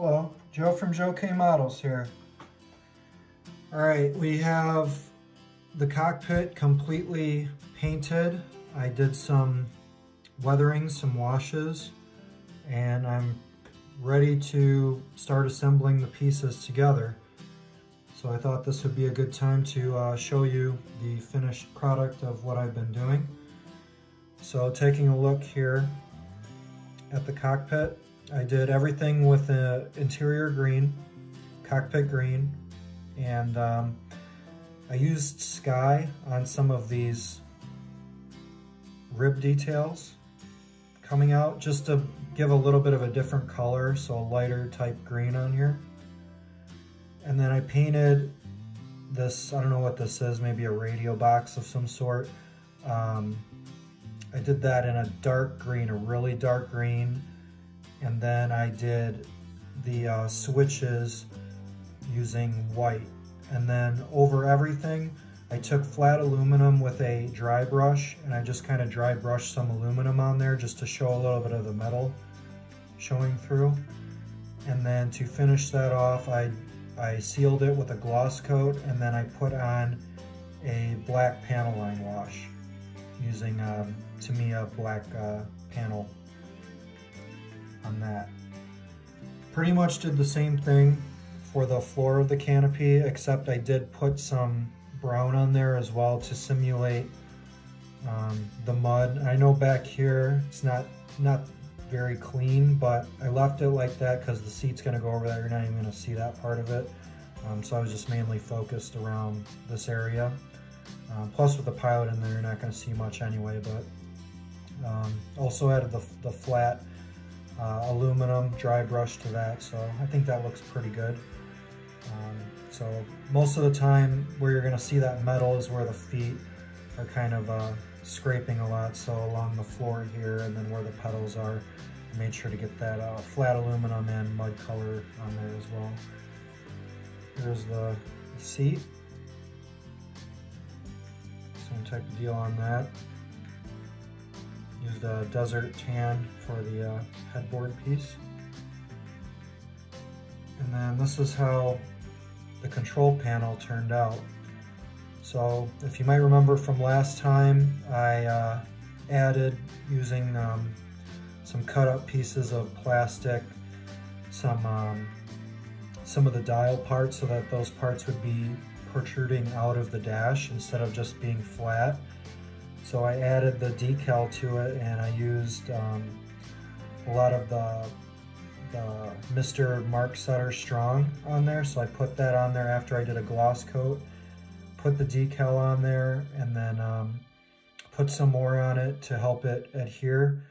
Hello, Joe from Joe K Models here. All right, we have the cockpit completely painted. I did some weathering, some washes, and I'm ready to start assembling the pieces together. So I thought this would be a good time to uh, show you the finished product of what I've been doing. So taking a look here at the cockpit, I did everything with the interior green, cockpit green, and um, I used sky on some of these rib details coming out just to give a little bit of a different color, so a lighter type green on here. And then I painted this, I don't know what this is, maybe a radio box of some sort. Um, I did that in a dark green, a really dark green and then I did the uh, switches using white. And then over everything, I took flat aluminum with a dry brush and I just kind of dry brushed some aluminum on there just to show a little bit of the metal showing through. And then to finish that off, I, I sealed it with a gloss coat and then I put on a black panel line wash using um, Tamiya black uh, panel on that. Pretty much did the same thing for the floor of the canopy, except I did put some brown on there as well to simulate um, the mud. I know back here it's not not very clean, but I left it like that because the seat's gonna go over there. You're not even gonna see that part of it. Um, so I was just mainly focused around this area. Um, plus with the pilot in there, you're not gonna see much anyway, but um, also added the, the flat uh, aluminum dry brush to that. So I think that looks pretty good. Um, so most of the time where you're gonna see that metal is where the feet are kind of uh, scraping a lot. So along the floor here and then where the pedals are, I made sure to get that uh, flat aluminum and mud color on there as well. Here's the seat. Same type of deal on that. Used a desert tan for the uh, headboard piece. And then this is how the control panel turned out. So if you might remember from last time, I uh, added using um, some cut up pieces of plastic, some, um, some of the dial parts so that those parts would be protruding out of the dash instead of just being flat. So I added the decal to it and I used um, a lot of the, the Mr. Mark Setter Strong on there. So I put that on there after I did a gloss coat, put the decal on there and then um, put some more on it to help it adhere.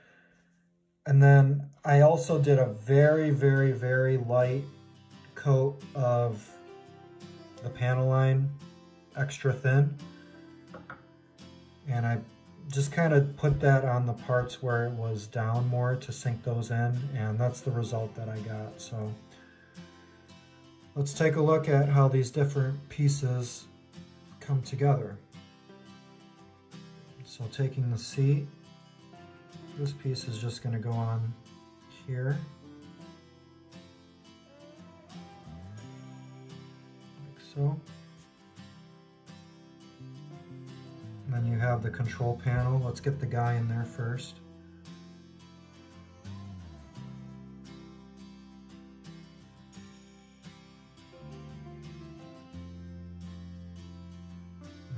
And then I also did a very, very, very light coat of the panel line extra thin and I just kind of put that on the parts where it was down more to sink those in and that's the result that I got so. Let's take a look at how these different pieces come together. So taking the seat this piece is just going to go on here. Like so have the control panel. Let's get the guy in there first.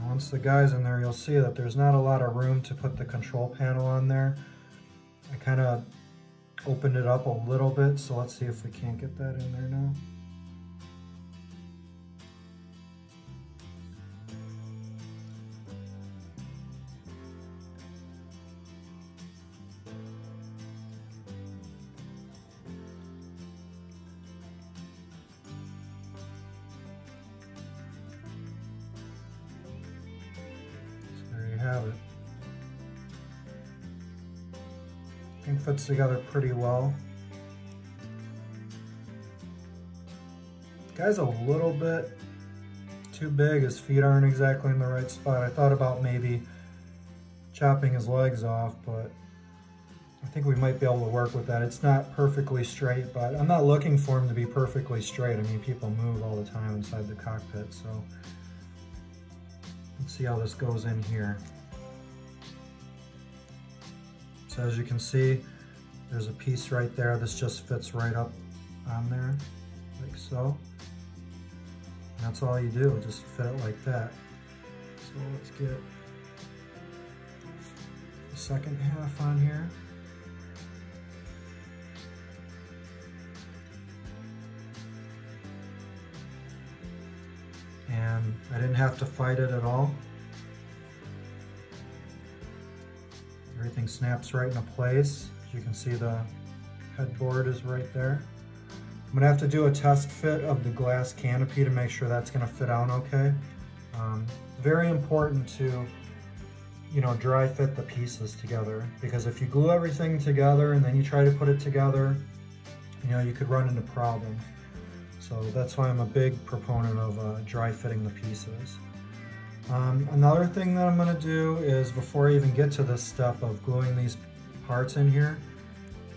once the guy's in there, you'll see that there's not a lot of room to put the control panel on there. I kind of opened it up a little bit, so let's see if we can't get that in there now. It. I think fits together pretty well. Guy's a little bit too big. His feet aren't exactly in the right spot. I thought about maybe chopping his legs off, but I think we might be able to work with that. It's not perfectly straight, but I'm not looking for him to be perfectly straight. I mean, people move all the time inside the cockpit, so let's see how this goes in here. So as you can see, there's a piece right there. This just fits right up on there, like so. And that's all you do, just fit it like that. So let's get the second half on here. And I didn't have to fight it at all. Snaps right into place. As you can see the headboard is right there. I'm gonna have to do a test fit of the glass canopy to make sure that's gonna fit on okay. Um, very important to, you know, dry fit the pieces together because if you glue everything together and then you try to put it together, you know, you could run into problems. So that's why I'm a big proponent of uh, dry fitting the pieces. Um, another thing that I'm gonna do is before I even get to this step of gluing these parts in here,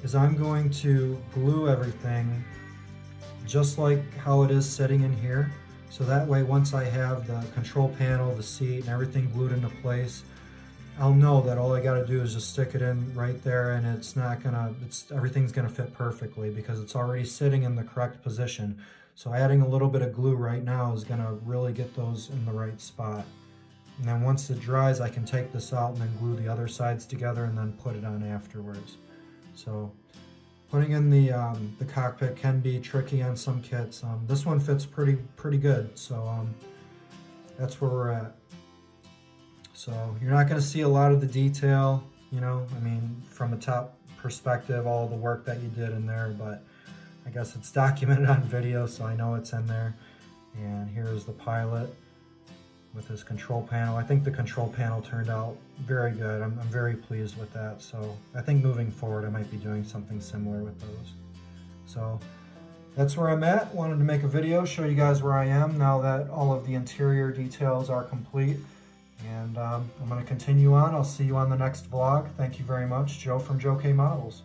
is I'm going to glue everything just like how it is sitting in here. So that way, once I have the control panel, the seat, and everything glued into place, I'll know that all I gotta do is just stick it in right there and it's not gonna, it's everything's gonna fit perfectly because it's already sitting in the correct position. So adding a little bit of glue right now is gonna really get those in the right spot. And then once it dries, I can take this out and then glue the other sides together and then put it on afterwards. So Putting in the, um, the cockpit can be tricky on some kits. Um, this one fits pretty, pretty good, so um, that's where we're at. So you're not gonna see a lot of the detail, you know, I mean, from a top perspective, all the work that you did in there, but I guess it's documented on video, so I know it's in there. And here's the pilot with this control panel. I think the control panel turned out very good. I'm, I'm, very pleased with that. So I think moving forward, I might be doing something similar with those. So that's where I'm at. Wanted to make a video, show you guys where I am now that all of the interior details are complete. And um, I'm going to continue on. I'll see you on the next vlog. Thank you very much. Joe from Joe K Models.